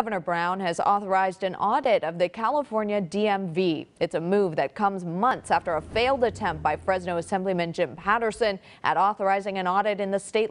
Governor Brown has authorized an audit of the California DMV. It's a move that comes months after a failed attempt by Fresno Assemblyman Jim Patterson at authorizing an audit in the state